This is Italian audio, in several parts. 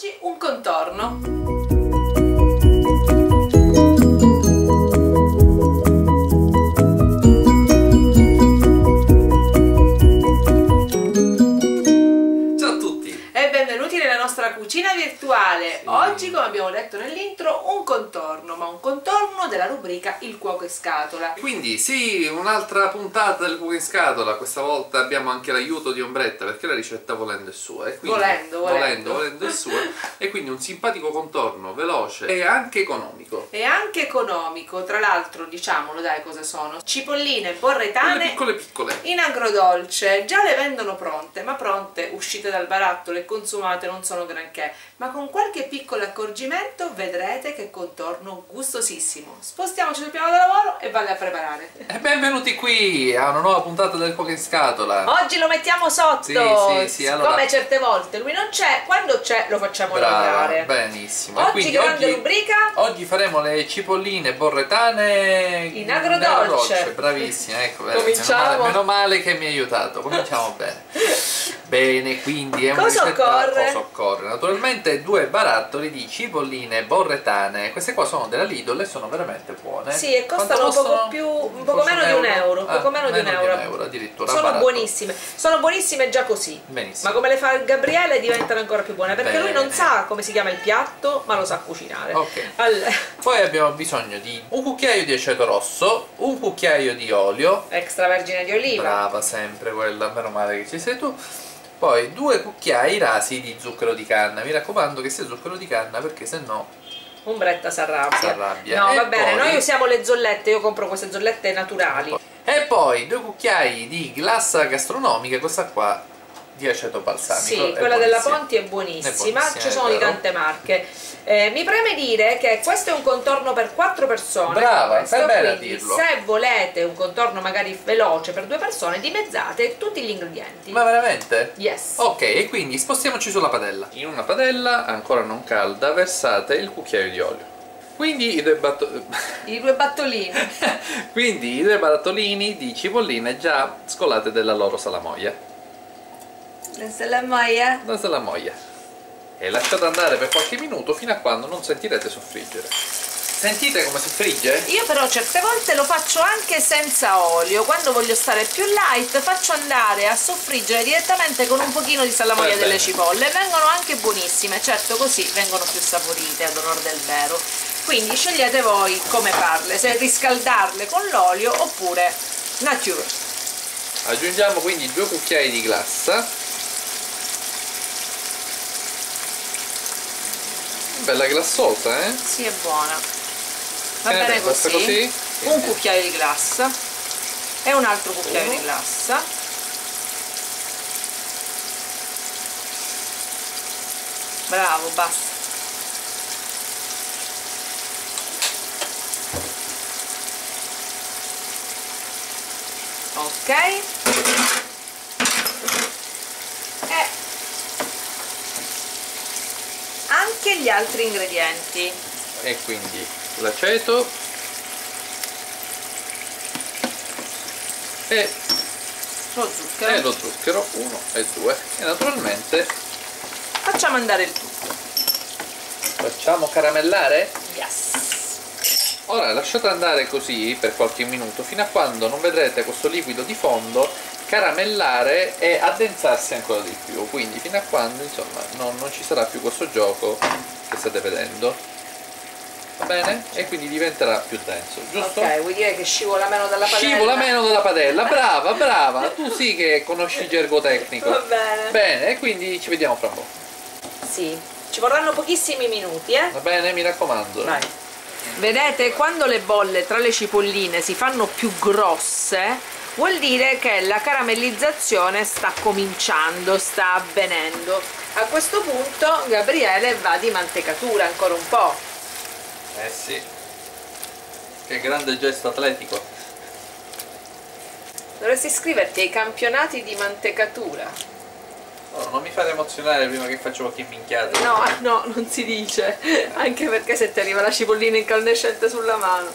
Oggi un contorno. Benvenuti nella nostra cucina virtuale. Oggi, come abbiamo detto nell'intro, un contorno, ma un contorno della rubrica Il cuoco in scatola. Quindi sì, un'altra puntata del cuoco in scatola, questa volta abbiamo anche l'aiuto di Ombretta perché la ricetta volendo è sua. E quindi, Volendo, volendo. volendo, volendo è sua. e quindi un simpatico contorno, veloce e anche economico. E anche economico, tra l'altro, diciamolo dai cosa sono. Cipolline borretane piccole piccole. in agrodolce. Già le vendono pronte, ma pronte, uscite dal barattolo e consumate non sono granché. Ma con qualche piccolo accorgimento vedrete che contorno gustosissimo. Spostiamoci sul piano da lavoro e valle a preparare. E benvenuti qui a una nuova puntata del cuoco in scatola. Oggi lo mettiamo sotto, Sì, sì, sì, allora- come certe volte lui non c'è, quando c'è lo facciamo Brava, lavorare. benissimo. Oggi quindi grande rubrica Oggi faremo le cipolline borretane In agrodolce. Bravissima, ecco, bene, meno, Cominciamo. male, meno male che mi hai aiutato. Cominciamo bene. Bene, quindi è Cosa ricetta occorre? cosa occorre? Naturalmente due barattoli di cipolline borretane. Queste qua sono della Lidl e sono veramente buone. Sì, e Quanto costano poco costano? più- un poco Forse meno di un euro, Ah, poco meno di un euro. addirittura. sono barato. buonissime, sono buonissime già così. Benissimo. Ma come le fa Gabriele diventano ancora più buone perché lui non Bene. sa come si chiama il piatto, ma lo sa cucinare. Ok. Allora, Poi abbiamo bisogno di un cucchiaio di aceto rosso, un cucchiaio di olio, extravergine di oliva. Brava sempre quella, meno male che ci sei tu. Poi due cucchiai rasi di zucchero di canna. Mi raccomando che sia zucchero di canna perché se no Umbretta s'arrabbia. S'arrabbia. No, E va bene, poi- noi usiamo le zollette, io compro queste zollette naturali. E poi due cucchiai di glassa gastronomica, questa qua di aceto balsamico. Sì, È quella della. Ponti è buonissima, È ci è sono di tante marche. Eh, mi preme dire che questo è un contorno per quattro persone. Brava, questo, fai bene quindi dirlo. Se volete un contorno magari veloce per due persone, dimezzate tutti gli ingredienti. Ma veramente? Yes. Ok, e quindi spostiamoci sulla padella. In una padella ancora non calda versate il cucchiaio di olio. Quindi i due I due battolini. Quindi i due barattolini di cipolline già scolate della loro salamoia. La maia. la salamoia e lasciate andare per qualche minuto fino a quando non sentirete soffriggere sentite come si frigge? Io però certe volte lo faccio anche senza olio, quando voglio stare più light faccio andare a soffriggere direttamente con un pochino di salamoia delle cipolle, vengono anche buonissime, certo così vengono più saporite ad onor del vero. Quindi scegliete voi come farle, se riscaldarle con l'olio oppure nature. aggiungiamo quindi due cucchiai di glassa bella glassosa eh? Sì, è buona. Va ne bene pensi? così. Così? Un cucchiaio di glassa e un altro cucchiaio Uno. di glassa. Bravo, basta. Ok. E anche gli altri ingredienti. e quindi l'aceto e, Lo zucchero. e lo zucchero 1 e 2 e naturalmente Facciamo andare il tutto. facciamo caramellare Yes. Ora lasciate andare così per qualche minuto fino a quando non vedrete questo liquido di fondo caramellare e addensarsi ancora di più quindi fino a quando insomma non, non ci sarà più questo gioco che state vedendo va bene? e quindi diventerà più denso giusto? Ok, vuoi dire che scivola meno dalla padella? scivola meno dalla padella brava brava tu sì che conosci il gergo tecnico Va bene. bene e quindi ci vediamo fra un po' Sì, ci vorranno pochissimi minuti, eh? va bene mi raccomando Vai. Vedete, quando le bolle tra le cipolline si fanno più grosse, vuol dire che la caramellizzazione sta cominciando, sta avvenendo. A questo punto Gabriele va di mantecatura ancora un po'. eh sì che grande gesto atletico Dovresti iscriverti ai campionati di mantecatura. Oh, non mi fate emozionare prima che faccio qualche minchiata. No, no, non si dice. Anche perché se ti arriva la cipollina incandescente sulla mano.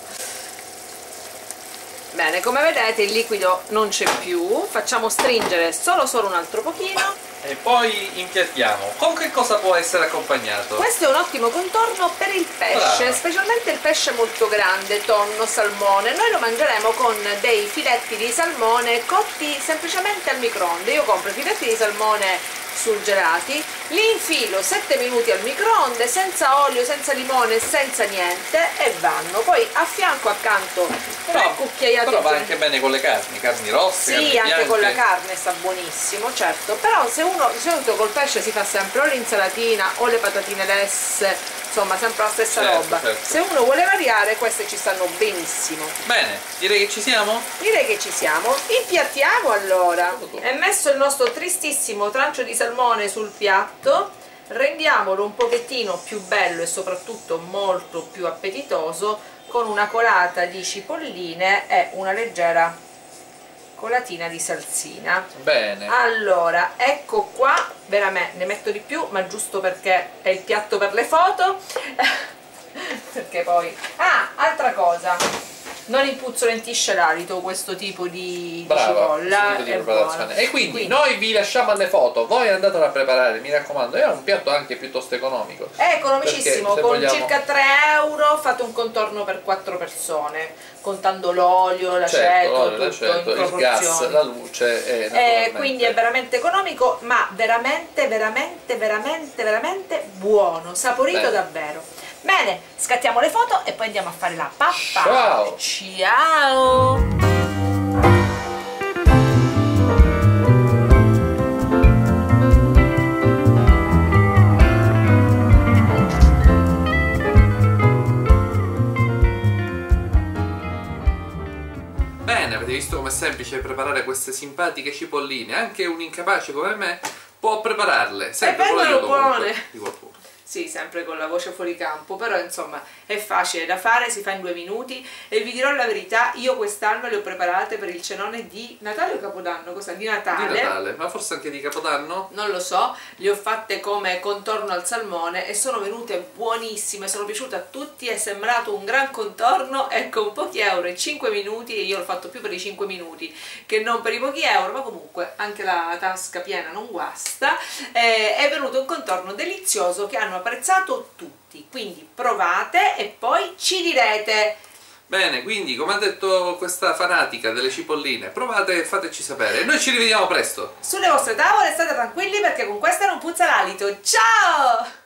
Bene, come vedete il liquido non c'è più. Facciamo stringere solo solo un altro pochino e poi impiattiamo. Con che cosa può essere accompagnato? Questo è un ottimo contorno per il pesce, Brava. specialmente il pesce molto grande, tonno, salmone. Noi lo mangeremo con dei filetti di salmone cotti semplicemente al microonde. Io compro i filetti di salmone surgelati, li infilo 7 minuti al microonde senza olio, senza limone, senza niente e vanno. Poi a fianco accanto tre cucchiaiate però va anche bene con le carni, carni rosse, sì, carni anche con la carne sta buonissimo, certo. Però se uno di solito col pesce si fa sempre o l'insalatina o le patatine lesse, insomma, sempre la stessa Certo, roba. certo. Se uno vuole variare, queste ci stanno benissimo. Bene, direi che ci siamo? Direi che ci siamo. Impiattiamo allora. È messo il nostro tristissimo trancio di salmone sul piatto. Rendiamolo un pochettino più bello e soprattutto molto più appetitoso con una colata di cipolline e una leggera colatina di salsina. Bene. Allora, ecco qua, veramente, ne metto di più, ma giusto perché è il piatto per le foto. perché poi... Ah, altra cosa. Non impuzzolentisce l'alito questo tipo di, di Brava, cipolla. questo tipo di preparazione. E quindi, noi vi lasciamo alle foto, voi andatelo a preparare, mi raccomando, è un piatto anche piuttosto economico. È economicissimo, con vogliamo- circa 3 euro fate un contorno per 4 persone, contando l'olio, l'aceto, Certo, il gas, la luce e Eh, naturalmente- quindi è veramente economico ma veramente veramente veramente veramente buono saporito Bene. davvero bene scattiamo le foto e poi andiamo a fare la pappa Ciao. ciao Bene, avete visto com'è semplice preparare queste simpatiche cipolline? Anche un incapace come me può prepararle. Sempre E con vengono buone. di qualcuno. Sì, sempre con la voce fuori campo, però insomma è facile da fare, si fa in due minuti e vi dirò la verità, io quest'anno le ho preparate per il cenone di Natale o Capodanno? Cosa? Di Di Natale. Natale, ma forse anche di Capodanno? non lo so, le ho fatte come contorno al salmone e sono venute buonissime, sono piaciute a tutti, è sembrato un gran contorno e con pochi euro e 5 minuti, e io l'ho fatto più per i 5 minuti che non per i pochi euro, ma comunque anche la tasca piena non guasta, eh, è venuto un contorno delizioso che hanno apprezzato tutti, quindi provate e poi ci direte Bene, quindi come ha detto questa fanatica delle cipolline, provate e fateci sapere. Noi ci rivediamo presto. sulle vostre tavole state tranquilli perché con questa non puzza l'alito, ciao!